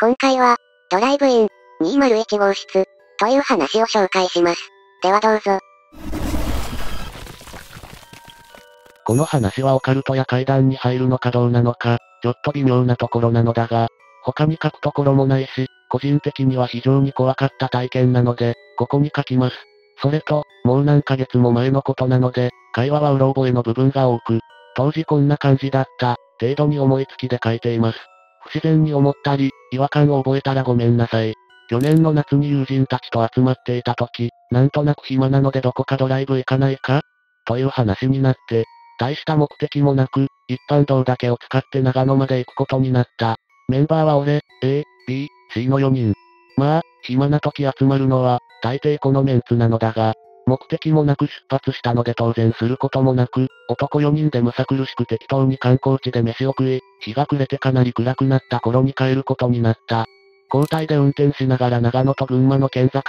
今回は、ドライブイン、201号室、という話を紹介します。ではどうぞ。この話はオカルトや階段に入るのかどうなのか、ちょっと微妙なところなのだが、他に書くところもないし、個人的には非常に怖かった体験なので、ここに書きます。それと、もう何ヶ月も前のことなので、会話はうろ覚えの部分が多く、当時こんな感じだった、程度に思いつきで書いています。不自然に思ったり、違和感を覚えたらごめんなさい。去年の夏に友人たちと集まっていた時、なんとなく暇なのでどこかドライブ行かないか？という話になって、大した目的もなく、一般道だけを使って長野まで行くことになった。メンバーは俺、A、B、C の4人。まあ、暇な時集まるのは、大抵このメンツなのだが、目的もなく出発したので当然することもなく、男4人でむさ苦しく適当に観光地で飯を食い、日が暮れてかなり暗くなった頃に帰ることになった。交代で運転しながら長野と群馬の県境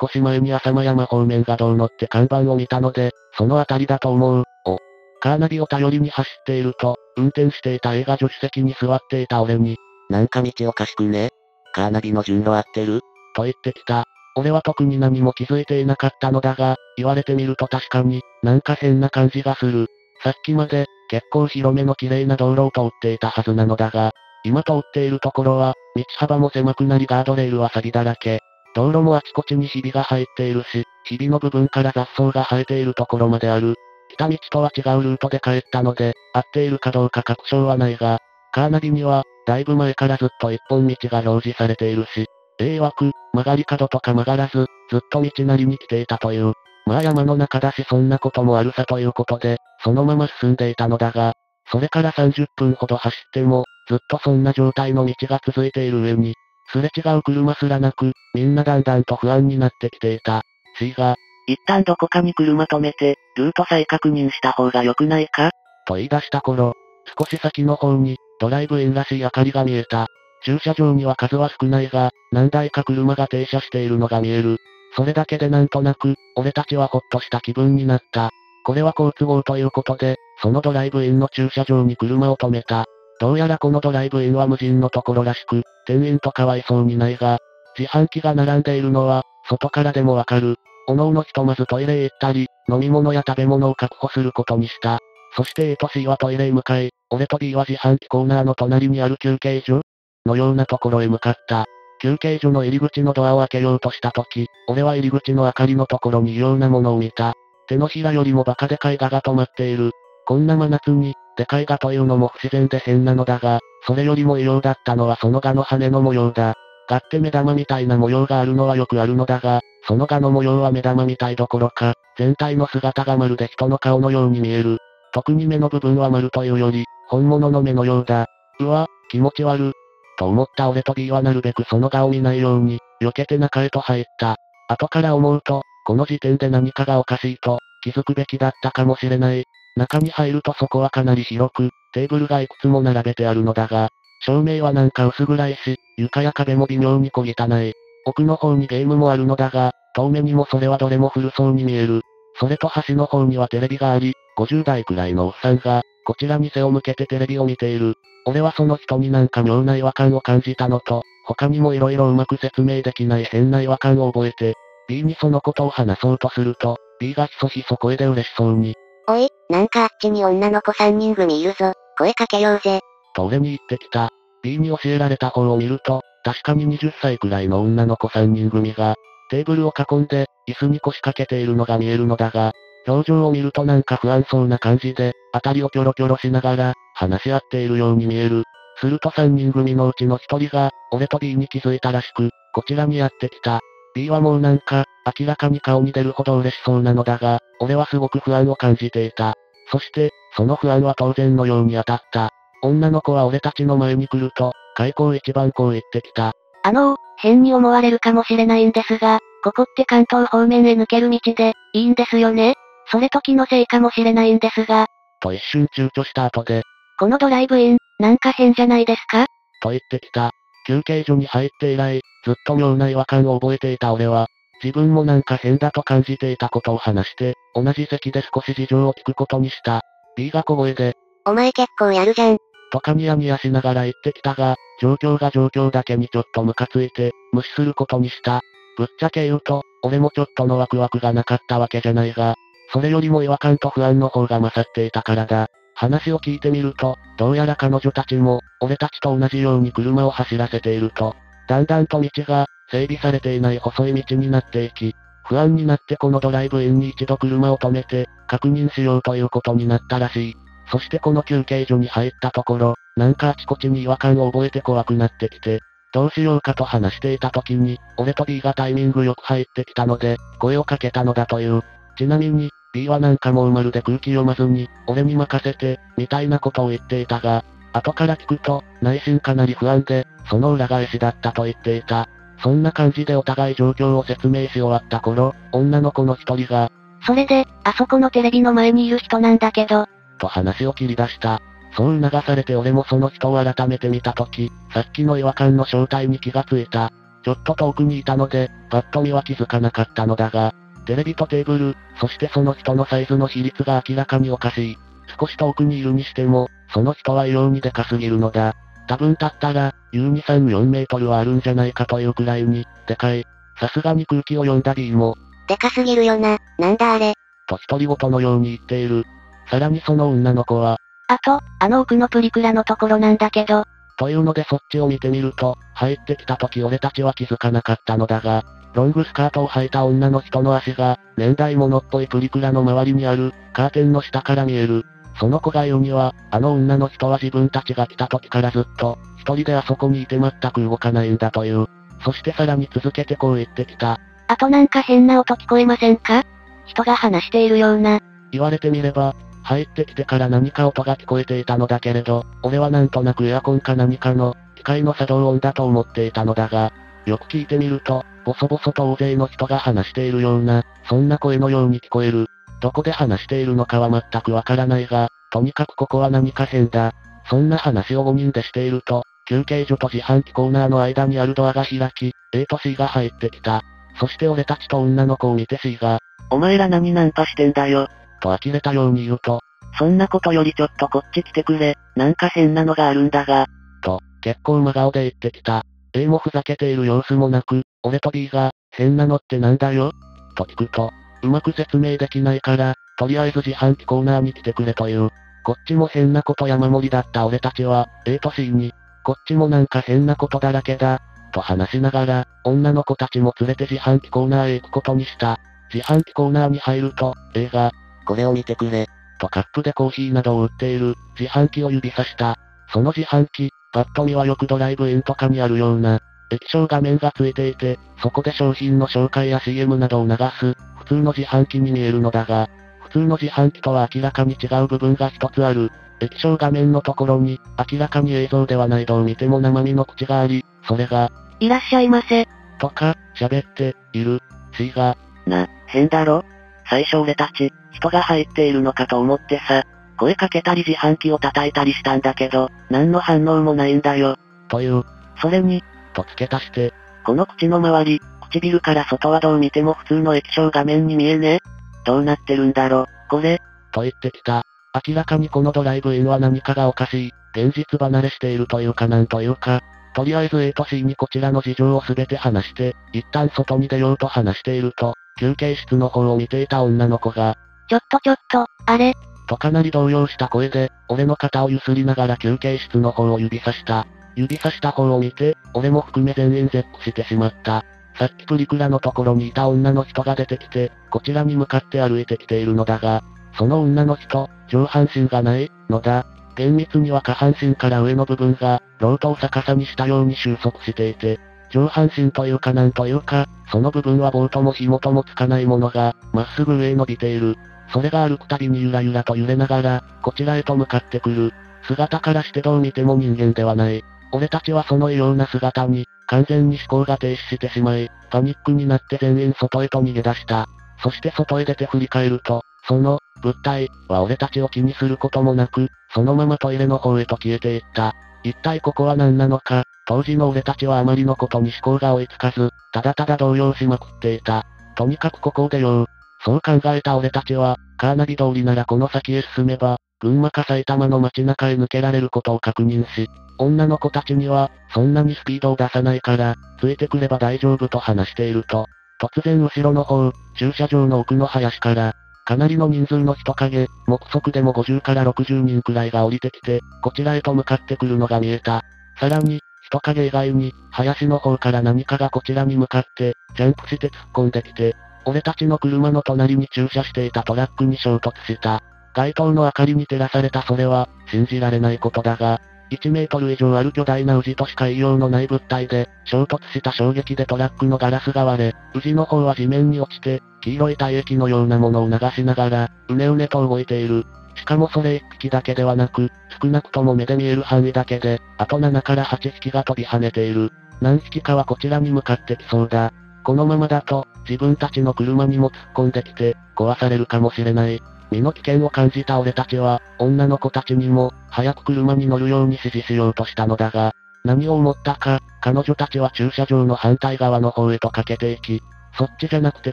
少し前に浅間山方面がどうのって看板を見たので、その辺りだと思う。お。カーナビを頼りに走っていると、運転していた映画助手席に座っていた俺に、なんか道おかしくねカーナビの順路合ってる？と言ってきた。俺は特に何も気づいていなかったのだが、言われてみると確かに、なんか変な感じがする。さっきまで、結構広めの綺麗な道路を通っていたはずなのだが、今通っているところは、道幅も狭くなりガードレールは錆だらけ。道路もあちこちにひびが入っているし、ひびの部分から雑草が生えているところまである。来た道とは違うルートで帰ったので、合っているかどうか確証はないが、カーナビには、だいぶ前からずっと一本道が表示されているし、A 枠、曲がり角とか曲がらず、ずっと道なりに来ていたという。まあ山の中だしそんなこともあるさということで、そのまま進んでいたのだが、それから30分ほど走っても、ずっとそんな状態の道が続いている上に、すれ違う車すらなく、みんなだんだんと不安になってきていた。C が、一旦どこかに車止めて、ルート再確認した方が良くないか？と言い出した頃、少し先の方に、ドライブインらしい明かりが見えた。駐車場には数は少ないが、何台か車が停車しているのが見える。それだけでなんとなく、俺たちはほっとした気分になった。これは好都合ということで、そのドライブインの駐車場に車を止めた。どうやらこのドライブインは無人のところらしく、店員とかはいそうにないが、自販機が並んでいるのは、外からでもわかる。おのおのひとまずトイレへ行ったり、飲み物や食べ物を確保することにした。そして A と C はトイレへ向かい、俺と B は自販機コーナーの隣にある休憩所のようなところへ向かった。休憩所の入り口のドアを開けようとした時、俺は入り口の明かりのところに異様なものを見た。手のひらよりもバカでかいガが止まっている。こんな真夏に、でかいガというのも不自然で変なのだが、それよりも異様だったのはそのガの羽の模様だ。ガって目玉みたいな模様があるのはよくあるのだが、そのガの模様は目玉みたいどころか、全体の姿がまるで人の顔のように見える。特に目の部分は丸というより、本物の目のようだ。うわ、気持ち悪。と思った俺と B はなるべくその顔見ないように、避けて中へと入った。後から思うと、この時点で何かがおかしいと、気づくべきだったかもしれない。中に入るとそこはかなり広く、テーブルがいくつも並べてあるのだが、照明はなんか薄暗いし、床や壁も微妙に小汚い。奥の方にゲームもあるのだが、遠目にもそれはどれも古そうに見える。それと端の方にはテレビがあり、50代くらいのおっさんが、こちらに背を向けてテレビを見ている。俺はその人になんか妙な違和感を感じたのと、他にも色々うまく説明できない変な違和感を覚えて、B にそのことを話そうとすると、B がひそひそ声で嬉しそうに。おい、なんかあっちに女の子3人組いるぞ、声かけようぜ。と俺に言ってきた。B に教えられた方を見ると、確かに20歳くらいの女の子3人組が、テーブルを囲んで、椅子に腰掛けているのが見えるのだが、表情を見るとなんか不安そうな感じで、辺りをキョロキョロしながら、話し合っているように見える。すると3人組のうちの1人が、俺と B に気づいたらしく、こちらにやってきた。B はもうなんか、明らかに顔に出るほど嬉しそうなのだが、俺はすごく不安を感じていた。そして、その不安は当然のように当たった。女の子は俺たちの前に来ると、開口一番こう言ってきた。あのー、変に思われるかもしれないんですが、ここって関東方面へ抜ける道で、いいんですよね？それと気のせいかもしれないんですが。と一瞬躊躇した後で。このドライブイン、なんか変じゃないですか？と言ってきた。休憩所に入って以来、ずっと妙な違和感を覚えていた俺は、自分もなんか変だと感じていたことを話して、同じ席で少し事情を聞くことにした。B が小声で。お前結構やるじゃん。とかニヤニヤしながら言ってきたが、状況が状況だけにちょっとムカついて、無視することにした。ぶっちゃけ言うと、俺もちょっとのワクワクがなかったわけじゃないが、それよりも違和感と不安の方が勝っていたからだ。話を聞いてみると、どうやら彼女たちも、俺たちと同じように車を走らせていると、だんだんと道が、整備されていない細い道になっていき、不安になってこのドライブインに一度車を止めて、確認しようということになったらしい。そしてこの休憩所に入ったところ、なんかあちこちに違和感を覚えて怖くなってきて、どうしようかと話していた時に、俺と B がタイミングよく入ってきたので、声をかけたのだという。ちなみに、B はなんかもうまるで空気読まずに、俺に任せて、みたいなことを言っていたが、後から聞くと、内心かなり不安で、その裏返しだったと言っていた。そんな感じでお互い状況を説明し終わった頃、女の子の一人が、それで、あそこのテレビの前にいる人なんだけど、と話を切り出した。そう促されて俺もその人を改めて見たとき、さっきの違和感の正体に気がついた。ちょっと遠くにいたので、パッと見は気づかなかったのだが、テレビとテーブル、そしてその人のサイズの比率が明らかにおかしい。少し遠くにいるにしても、その人は異様にでかすぎるのだ。多分立ったら、U2、3、4メートルはあるんじゃないかというくらいに、でかい。さすがに空気を読んだ B も、でかすぎるよな、なんだあれ。と独り言のように言っている。さらにその女の子は、あと、あの奥のプリクラのところなんだけど、というのでそっちを見てみると、入ってきた時俺たちは気づかなかったのだが、ロングスカートを履いた女の人の足が、年代物っぽいプリクラの周りにある、カーテンの下から見える。その子が言うには、あの女の人は自分たちが来た時からずっと、一人であそこにいて全く動かないんだという。そしてさらに続けてこう言ってきた。あとなんか変な音聞こえませんか？人が話しているような。言われてみれば、入ってきてから何か音が聞こえていたのだけれど、俺はなんとなくエアコンか何かの、機械の作動音だと思っていたのだが、よく聞いてみると、ボソボソと大勢の人が話しているような、そんな声のように聞こえる。どこで話しているのかは全くわからないが、とにかくここは何か変だ。そんな話を5人でしていると、休憩所と自販機コーナーの間にあるドアが開き、A と C が入ってきた。そして俺たちと女の子を見て C が、お前ら何ナンパしてんだよ。と呆れたように言うと、そんなことよりちょっとこっち来てくれ。なんか変なのがあるんだが。と、結構真顔で言ってきた。A もふざけている様子もなく、俺と B が、変なのってなんだよ？と聞くと、うまく説明できないから、とりあえず自販機コーナーに来てくれという。こっちも変なこと山盛りだった俺たちは、A と C に、こっちもなんか変なことだらけだ、と話しながら、女の子たちも連れて自販機コーナーへ行くことにした。自販機コーナーに入ると、A が、これを見てくれ、とカップでコーヒーなどを売っている、自販機を指さした。その自販機、パッと見はよくドライブインとかにあるような、液晶画面がついていて、そこで商品の紹介や CM などを流す、普通の自販機に見えるのだが、普通の自販機とは明らかに違う部分が一つある。液晶画面のところに、明らかに映像ではないどう見ても生身の口があり、それが、いらっしゃいませ。とか、喋って、いる、C が、な、変だろ最初俺たち、人が入っているのかと思ってさ、声かけたり自販機を叩いたりしたんだけど、何の反応もないんだよ。という、それに、と付け足して、この口の周り、唇から外はどう見ても普通の液晶画面に見えねどうなってるんだろ、これ。と言ってきた。明らかにこのドライブインは何かがおかしい。現実離れしているというかなんというか、とりあえず A と C にこちらの事情をすべて話して、一旦外に出ようと話していると、休憩室の方を見ていた女の子が、ちょっとちょっと、あれ、とかなり動揺した声で、俺の肩をゆすりながら休憩室の方を指さした。指さした方を見て、俺も含め全員絶句してしまった。さっきプリクラのところにいた女の人が出てきて、こちらに向かって歩いてきているのだが、その女の人、上半身がない、のだ。厳密には下半身から上の部分が、ロートを逆さにしたように収束していて、上半身というかなんというか、その部分は棒とも紐ともつかないものが、まっすぐ上へ伸びている。それが歩くたびにゆらゆらと揺れながら、こちらへと向かってくる。姿からしてどう見ても人間ではない。俺たちはその異様な姿に、完全に思考が停止してしまい、パニックになって全員外へと逃げ出した。そして外へ出て振り返ると、その、物体、は俺たちを気にすることもなく、そのままトイレの方へと消えていった。一体ここは何なのか、当時の俺たちはあまりのことに思考が追いつかず、ただただ動揺しまくっていた。とにかくここを出よう。そう考えた俺たちは、カーナビ通りならこの先へ進めば、群馬か埼玉の街中へ抜けられることを確認し、女の子たちには、そんなにスピードを出さないから、ついてくれば大丈夫と話していると、突然後ろの方、駐車場の奥の林から、かなりの人数の人影、目測でも50から60人くらいが降りてきて、こちらへと向かってくるのが見えた。さらに、人影以外に、林の方から何かがこちらに向かって、ジャンプして突っ込んできて、俺たちの車の隣に駐車していたトラックに衝突した。街灯の明かりに照らされたそれは、信じられないことだが、1メートル以上ある巨大な宇治としか言いようのない物体で、衝突した衝撃でトラックのガラスが割れ、宇治の方は地面に落ちて、黄色い体液のようなものを流しながら、うねうねと動いている。しかもそれ1匹だけではなく、少なくとも目で見える範囲だけで、あと7から8匹が飛び跳ねている。何匹かはこちらに向かってきそうだ。このままだと、自分たちの車にも突っ込んできて、壊されるかもしれない。身の危険を感じた俺たちは、女の子たちにも、早く車に乗るように指示しようとしたのだが、何を思ったか、彼女たちは駐車場の反対側の方へと駆けていき、そっちじゃなくて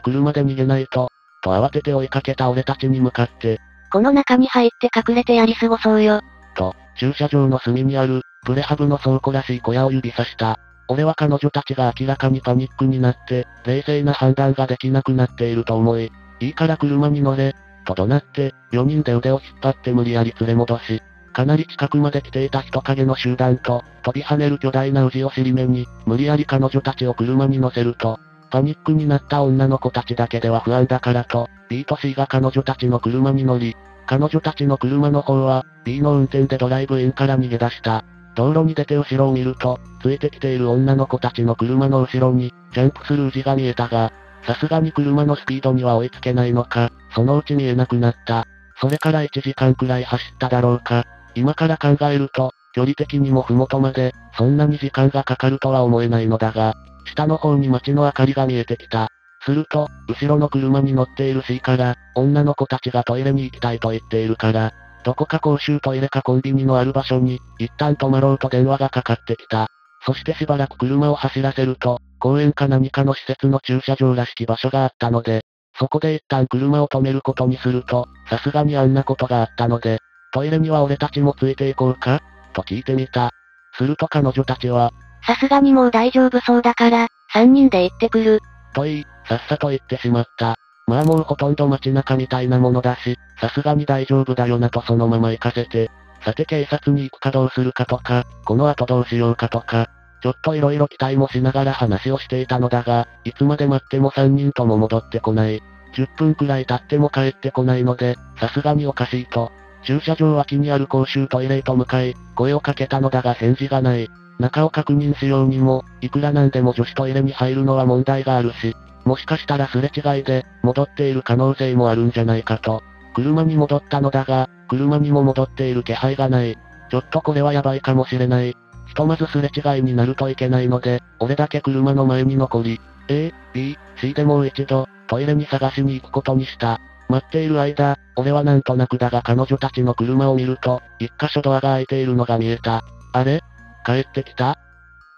車で逃げないと、と慌てて追いかけた俺たちに向かって、この中に入って隠れてやり過ごそうよ。と、駐車場の隅にある、プレハブの倉庫らしい小屋を指さした。俺は彼女たちが明らかにパニックになって、冷静な判断ができなくなっていると思い、いいから車に乗れ、と怒鳴って、4人で腕を引っ張って無理やり連れ戻し、かなり近くまで来ていた人影の集団と、飛び跳ねる巨大な氏を尻目に、無理やり彼女たちを車に乗せると、パニックになった女の子たちだけでは不安だからと、B と C が彼女たちの車に乗り、彼女たちの車の方は、B の運転でドライブインから逃げ出した。道路に出て後ろを見ると、ついてきている女の子たちの車の後ろに、ジャンプする氏が見えたが、さすがに車のスピードには追いつけないのか、そのうち見えなくなった。それから1時間くらい走っただろうか。今から考えると、距離的にも麓まで、そんなに時間がかかるとは思えないのだが、下の方に街の明かりが見えてきた。すると、後ろの車に乗っている C から、女の子たちがトイレに行きたいと言っているから、どこか公衆トイレかコンビニのある場所に、一旦止まろうと電話がかかってきた。そしてしばらく車を走らせると、公園か何かの施設の駐車場らしき場所があったので、そこで一旦車を止めることにすると、さすがにあんなことがあったので、トイレには俺たちもついていこうかと聞いてみた。すると彼女たちは、さすがにもう大丈夫そうだから、三人で行ってくる。と言い、さっさと言ってしまった。まあもうほとんど街中みたいなものだし、さすがに大丈夫だよなとそのまま行かせて、さて警察に行くかどうするかとか、この後どうしようかとか、ちょっと色々期待もしながら話をしていたのだが、いつまで待っても3人とも戻ってこない。10分くらい経っても帰ってこないので、さすがにおかしいと。駐車場脇にある公衆トイレへと向かい、声をかけたのだが返事がない。中を確認しようにも、いくらなんでも女子トイレに入るのは問題があるし、もしかしたらすれ違いで、戻っている可能性もあるんじゃないかと。車に戻ったのだが、車にも戻っている気配がない。ちょっとこれはやばいかもしれない。ひとまずすれ違いになるといけないので、俺だけ車の前に残り、A、B、C でもう一度、トイレに探しに行くことにした。待っている間、俺はなんとなくだが彼女たちの車を見ると、一箇所ドアが開いているのが見えた。あれ？帰ってきた？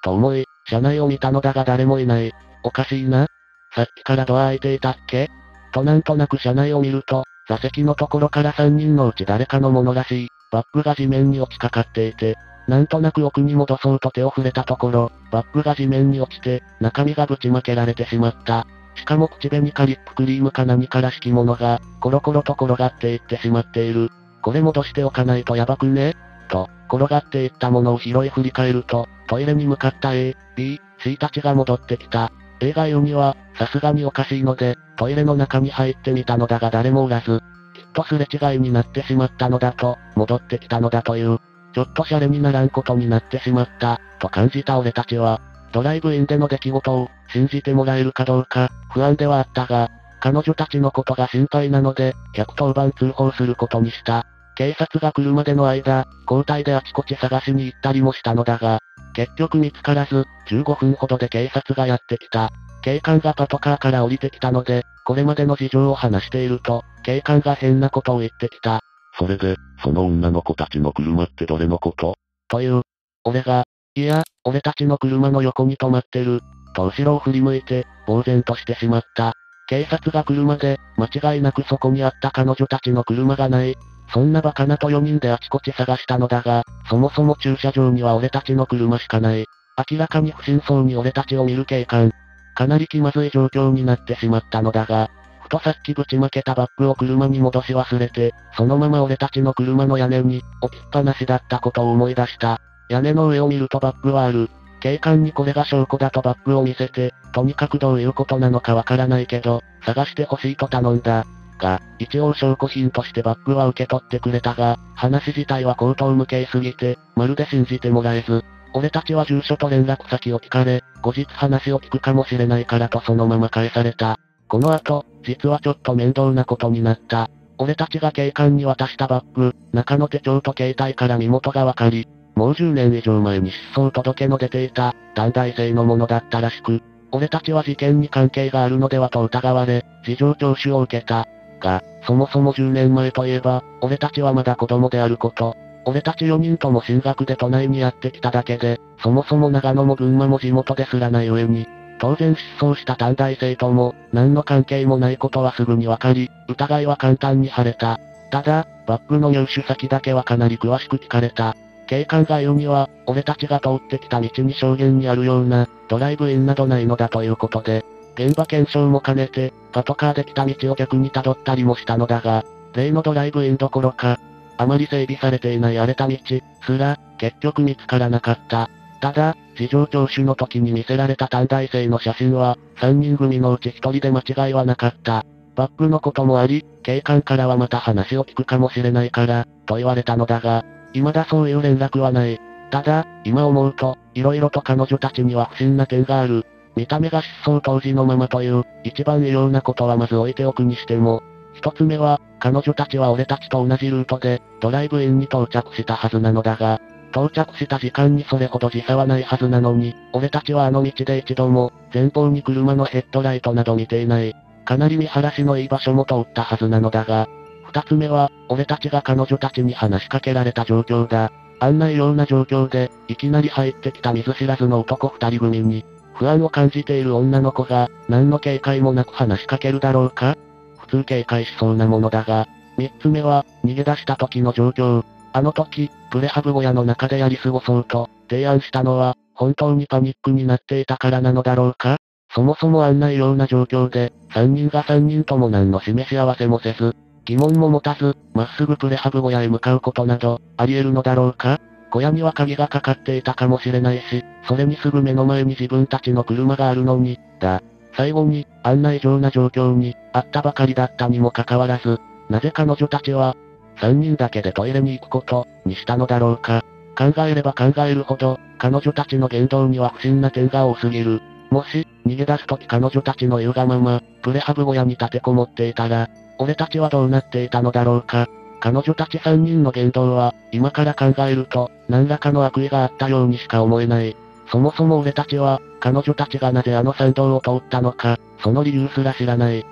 と思い、車内を見たのだが誰もいない。おかしいな。さっきからドア開いていたっけ？となんとなく車内を見ると、座席のところから3人のうち誰かのものらしい、バッグが地面に落ちかかっていて、なんとなく奥に戻そうと手を触れたところ、バッグが地面に落ちて、中身がぶちまけられてしまった。しかも口紅かリップクリームか何からしきものが、コロコロと転がっていってしまっている。これ戻しておかないとやばくね？と、転がっていったものを拾い振り返ると、トイレに向かった A、B、C たちが戻ってきた。A が言うには、さすがにおかしいので、トイレの中に入ってみたのだが誰もおらず、きっとすれ違いになってしまったのだと、戻ってきたのだという。ちょっとシャレにならんことになってしまった、と感じた俺たちは、ドライブインでの出来事を、信じてもらえるかどうか、不安ではあったが、彼女たちのことが心配なので、110番通報することにした。警察が来るまでの間、交代であちこち探しに行ったりもしたのだが、結局見つからず、15分ほどで警察がやってきた。警官がパトカーから降りてきたので、これまでの事情を話していると、警官が変なことを言ってきた。それで、その女の子たちの車ってどれのこと？という。俺が、いや、俺たちの車の横に止まってる。と後ろを振り向いて、呆然としてしまった。警察が来るまで、間違いなくそこにあった彼女たちの車がない。そんなバカなと4人であちこち探したのだが、そもそも駐車場には俺たちの車しかない。明らかに不審そうに俺たちを見る警官。かなり気まずい状況になってしまったのだが、とさっきぶちまけたバッグを車に戻し忘れて、そのまま俺たちの車の屋根に置きっぱなしだったことを思い出した。屋根の上を見るとバッグはある。警官にこれが証拠だとバッグを見せて、とにかくどういうことなのかわからないけど、探してほしいと頼んだ。が、一応証拠品としてバッグは受け取ってくれたが、話自体は口頭無形すぎて、まるで信じてもらえず、俺たちは住所と連絡先を聞かれ、後日話を聞くかもしれないからとそのまま返された。この後、実はちょっと面倒なことになった。俺たちが警官に渡したバッグ、中の手帳と携帯から身元がわかり、もう10年以上前に失踪届の出ていた、団体性のものだったらしく、俺たちは事件に関係があるのではと疑われ、事情聴取を受けた。が、そもそも10年前といえば、俺たちはまだ子供であること。俺たち4人とも進学で都内にやってきただけで、そもそも長野も群馬も地元ですらない上に、当然失踪した短大生とも、何の関係もないことはすぐにわかり、疑いは簡単に晴れた。ただ、バッグの入手先だけはかなり詳しく聞かれた。警官が言うには、俺たちが通ってきた道に証言にあるような、ドライブインなどないのだということで、現場検証も兼ねて、パトカーで来た道を逆に辿ったりもしたのだが、例のドライブインどころか、あまり整備されていない荒れた道、すら、結局見つからなかった。ただ、事情聴取の時に見せられた短大生の写真は、3人組のうち1人で間違いはなかった。バッグのこともあり、警官からはまた話を聞くかもしれないから、と言われたのだが、未だそういう連絡はない。ただ、今思うと、色々と彼女たちには不審な点がある。見た目が失踪当時のままという、一番異様なことはまず置いておくにしても、一つ目は、彼女たちは俺たちと同じルートで、ドライブインに到着したはずなのだが、到着した時間にそれほど時差はないはずなのに、俺たちはあの道で一度も、前方に車のヘッドライトなど見ていない。かなり見晴らしのいい場所も通ったはずなのだが、二つ目は、俺たちが彼女たちに話しかけられた状況だ。あんな異様な状況で、いきなり入ってきた見ず知らずの男二人組に、不安を感じている女の子が、何の警戒もなく話しかけるだろうか？普通警戒しそうなものだが、三つ目は、逃げ出した時の状況。あの時、プレハブ小屋の中でやり過ごそうと、提案したのは、本当にパニックになっていたからなのだろうか？そもそもあんなような状況で、三人が三人とも何の示し合わせもせず、疑問も持たず、まっすぐプレハブ小屋へ向かうことなど、あり得るのだろうか？小屋には鍵がかかっていたかもしれないし、それにすぐ目の前に自分たちの車があるのに、だ。最後に、あんな異常な状況に、あったばかりだったにもかかわらず、なぜ彼女たちは、3人だけでトイレに行くこと、にしたのだろうか。考えれば考えるほど、彼女たちの言動には不審な点が多すぎる。もし、逃げ出すとき彼女たちの言うがまま、プレハブ小屋に立てこもっていたら、俺たちはどうなっていたのだろうか。彼女たち3人の言動は、今から考えると、何らかの悪意があったようにしか思えない。そもそも俺たちは、彼女たちがなぜあの参道を通ったのか、その理由すら知らない。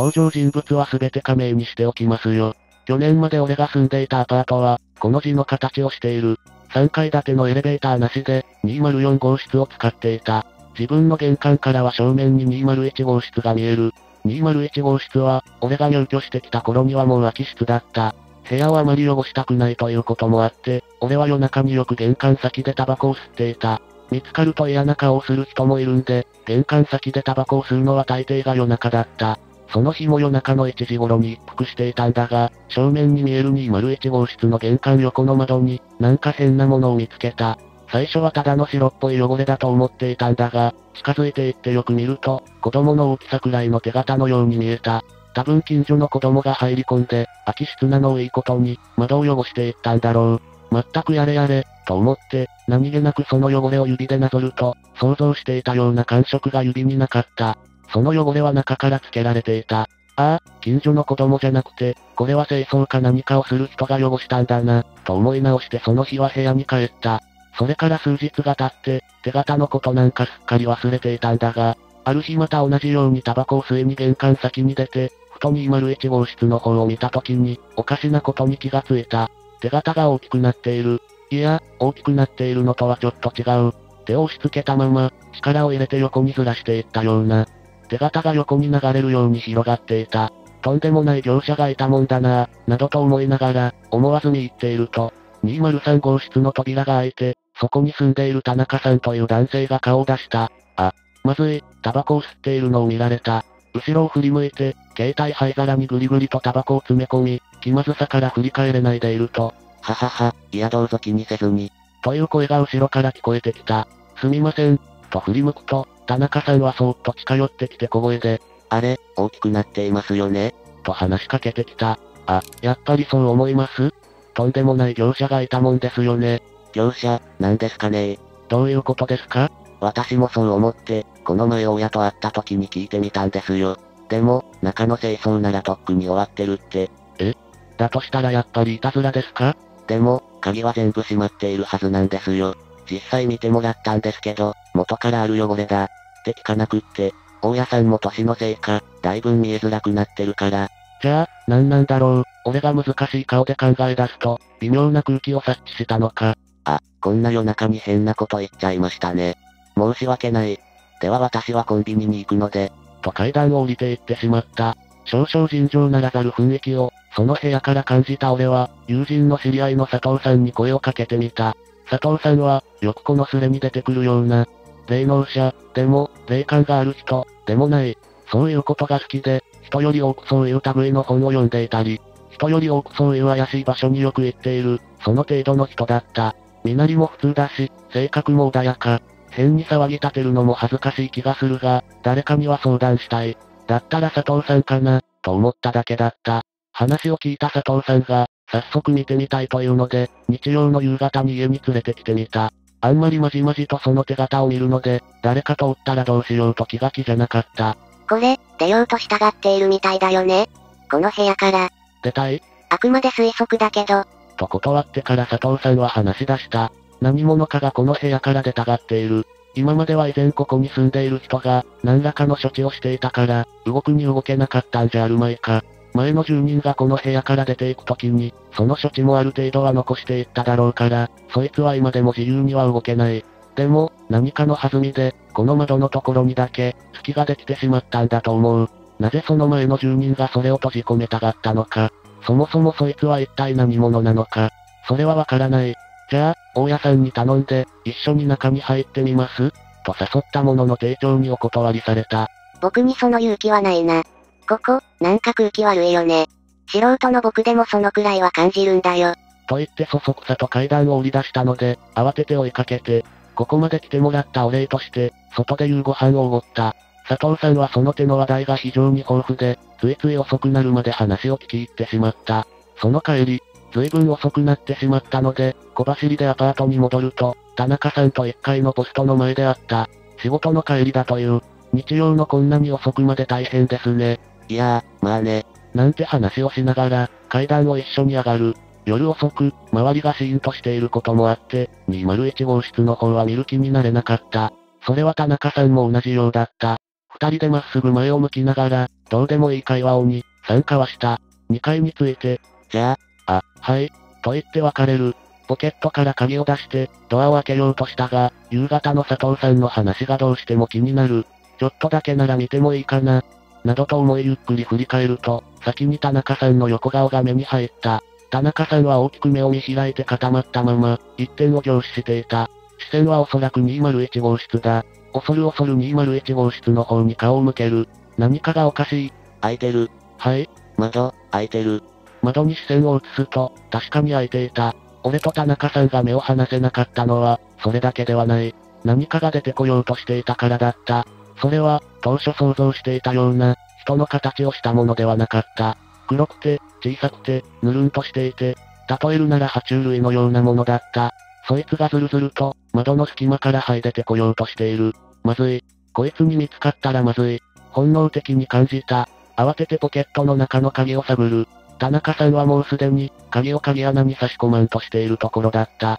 登場人物は全て仮名にしておきますよ。去年まで俺が住んでいたアパートは、この字の形をしている。3階建てのエレベーターなしで、204号室を使っていた。自分の玄関からは正面に201号室が見える。201号室は、俺が入居してきた頃にはもう空き室だった。部屋をあまり汚したくないということもあって、俺は夜中によく玄関先でタバコを吸っていた。見つかると嫌な顔をする人もいるんで、玄関先でタバコを吸うのは大抵が夜中だった。その日も夜中の1時頃に一服していたんだが、正面に見える201号室の玄関横の窓に、なんか変なものを見つけた。最初はただの白っぽい汚れだと思っていたんだが、近づいていってよく見ると、子供の大きさくらいの手形のように見えた。多分近所の子供が入り込んで、空き室なのをいいことに、窓を汚していったんだろう。全くやれやれ、と思って、何気なくその汚れを指でなぞると、想像していたような感触が指になかった。その汚れは中から付けられていた。ああ、近所の子供じゃなくて、これは清掃か何かをする人が汚したんだな、と思い直してその日は部屋に帰った。それから数日が経って、手形のことなんかすっかり忘れていたんだが、ある日また同じようにタバコを吸いに玄関先に出て、ふと201号室の方を見た時に、おかしなことに気がついた。手形が大きくなっている。いや、大きくなっているのとはちょっと違う。手を押し付けたまま、力を入れて横にずらしていったような。手形が横に流れるように広がっていた。とんでもない業者がいたもんだなぁ、などと思いながら、思わず見入っていると、203号室の扉が開いて、そこに住んでいる田中さんという男性が顔を出した。あ、まずい、タバコを吸っているのを見られた。後ろを振り向いて、携帯灰皿にぐりぐりとタバコを詰め込み、気まずさから振り返れないでいると、ははは、いやどうぞ気にせずに。という声が後ろから聞こえてきた。すみません、と振り向くと、田中さんはそーっと近寄ってきて小声で、あれ、大きくなっていますよね。と話しかけてきた。あ、やっぱりそう思います？とんでもない業者がいたもんですよね。業者、なんですかねどういうことですか？私もそう思って、この前親と会った時に聞いてみたんですよ。でも、中の清掃ならとっくに終わってるって。え？だとしたらやっぱりいたずらですか？でも、鍵は全部閉まっているはずなんですよ。実際見てもらったんですけど、元からある汚れだ。って聞かなくって、大家さんも年のせいか、だいぶ見えづらくなってるから。じゃあ、何なんだろう。俺が難しい顔で考え出すと、微妙な空気を察知したのか。あ、こんな夜中に変なこと言っちゃいましたね。申し訳ない。では私はコンビニに行くので。と階段を降りていってしまった。少々尋常ならざる雰囲気を、その部屋から感じた俺は、友人の知り合いの佐藤さんに声をかけてみた。佐藤さんは、よくこのスレに出てくるような、霊能者、でも、霊感がある人、でもない。そういうことが好きで、人より多くそういう類の本を読んでいたり、人より多くそういう怪しい場所によく行っている、その程度の人だった。身なりも普通だし、性格も穏やか。変に騒ぎ立てるのも恥ずかしい気がするが、誰かには相談したい。だったら佐藤さんかな、と思っただけだった。話を聞いた佐藤さんが、早速見てみたいというので、日曜の夕方に家に連れてきてみた。あんまりまじまじとその手形を見るので、誰かとおったらどうしようと気が気じゃなかった。これ、出ようとしたがっているみたいだよね。この部屋から。出たいあくまで推測だけど。と断ってから佐藤さんは話し出した。何者かがこの部屋から出たがっている。今までは以前ここに住んでいる人が、何らかの処置をしていたから、動くに動けなかったんじゃあるまいか。前の住人がこの部屋から出ていくときに、その処置もある程度は残していっただろうから、そいつは今でも自由には動けない。でも、何かの弾みで、この窓のところにだけ、隙ができてしまったんだと思う。なぜその前の住人がそれを閉じ込めたがったのか。そもそもそいつは一体何者なのか。それはわからない。じゃあ、大家さんに頼んで、一緒に中に入ってみます？と誘ったものの提供にお断りされた。僕にその勇気はないな。ここ、なんか空気悪いよね。素人の僕でもそのくらいは感じるんだよ。と言ってそそくさと階段を降り出したので、慌てて追いかけて、ここまで来てもらったお礼として、外で夕ご飯をおごった。佐藤さんはその手の話題が非常に豊富で、ついつい遅くなるまで話を聞き入ってしまった。その帰り、随分遅くなってしまったので、小走りでアパートに戻ると、田中さんと1階のポストの前で会った。仕事の帰りだという。日曜のこんなに遅くまで大変ですね。いやー、まあね。なんて話をしながら、階段を一緒に上がる。夜遅く、周りがシーンとしていることもあって、201号室の方は見る気になれなかった。それは田中さんも同じようだった。二人でまっすぐ前を向きながら、どうでもいい会話をに、参加はした。2階について、じゃあ、あ、はい、と言って別れる。ポケットから鍵を出して、ドアを開けようとしたが、夕方の佐藤さんの話がどうしても気になる。ちょっとだけなら見てもいいかな、などと思いゆっくり振り返ると、先に田中さんの横顔が目に入った。田中さんは大きく目を見開いて固まったまま、一点を凝視していた。視線はおそらく201号室だ。恐る恐る201号室の方に顔を向ける。何かがおかしい。開いてる。はい。窓、開いてる。窓に視線を移すと、確かに開いていた。俺と田中さんが目を離せなかったのは、それだけではない。何かが出てこようとしていたからだった。それは、当初想像していたような、人の形をしたものではなかった。黒くて、小さくて、ぬるんとしていて、例えるなら爬虫類のようなものだった。そいつがずるずると、窓の隙間から這い出てこようとしている。まずい。こいつに見つかったらまずい。本能的に感じた。慌ててポケットの中の鍵を探る。田中さんはもうすでに、鍵を鍵穴に差し込まんとしているところだった。引っ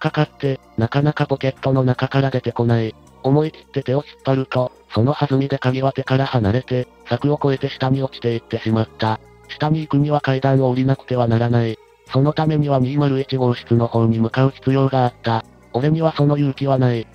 かかって、なかなかポケットの中から出てこない。思い切って手を引っ張ると、その弾みで鍵は手から離れて、柵を越えて下に落ちていってしまった。下に行くには階段を降りなくてはならない。そのためには201号室の方に向かう必要があった。俺にはその勇気はない。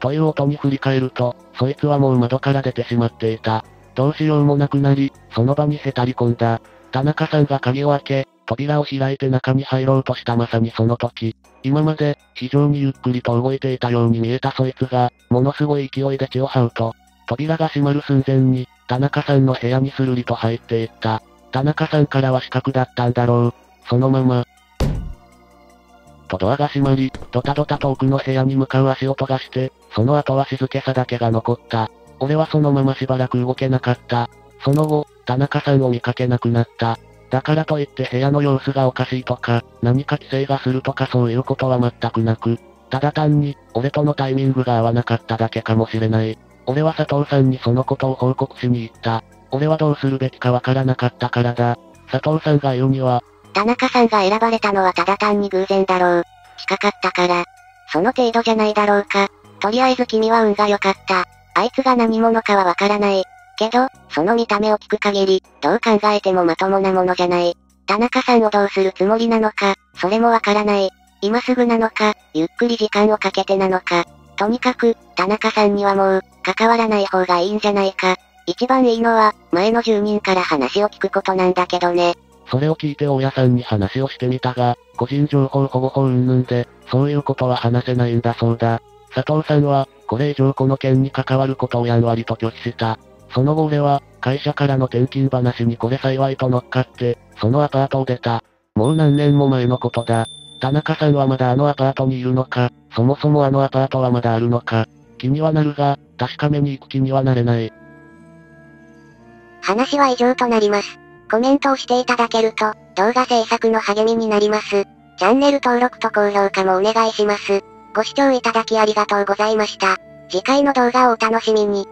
という音に振り返ると、そいつはもう窓から出てしまっていた。どうしようもなくなり、その場にへたり込んだ。田中さんが鍵を開け、扉を開いて中に入ろうとしたまさにその時、今まで、非常にゆっくりと動いていたように見えたそいつが、ものすごい勢いで血を這うと、扉が閉まる寸前に、田中さんの部屋にスルリと入っていった。田中さんからは死角だったんだろう。そのまま、とドアが閉まり、ドタドタと奥の部屋に向かう足音がして、その後は静けさだけが残った。俺はそのまましばらく動けなかった。その後、田中さんを見かけなくなった。だからといって部屋の様子がおかしいとか、何か規制がするとかそういうことは全くなく、ただ単に、俺とのタイミングが合わなかっただけかもしれない。俺は佐藤さんにそのことを報告しに行った。俺はどうするべきかわからなかったからだ。佐藤さんが言うには、田中さんが選ばれたのはただ単に偶然だろう。近かったから。その程度じゃないだろうか。とりあえず君は運が良かった。あいつが何者かはわからない。けど、その見た目を聞く限り、どう考えてもまともなものじゃない。田中さんをどうするつもりなのか、それもわからない。今すぐなのか、ゆっくり時間をかけてなのか。とにかく、田中さんにはもう、関わらない方がいいんじゃないか。一番いいのは、前の住人から話を聞くことなんだけどね。それを聞いて大家さんに話をしてみたが、個人情報保護法云々で、そういうことは話せないんだそうだ。佐藤さんは、これ以上この件に関わることをやんわりと拒否した。その後俺は、会社からの転勤話にこれ幸いと乗っかって、そのアパートを出た。もう何年も前のことだ。田中さんはまだあのアパートにいるのか、そもそもあのアパートはまだあるのか、気にはなるが、確かめに行く気にはなれない。話は以上となります。コメントをしていただけると、動画制作の励みになります。チャンネル登録と高評価もお願いします。ご視聴いただきありがとうございました。次回の動画をお楽しみに。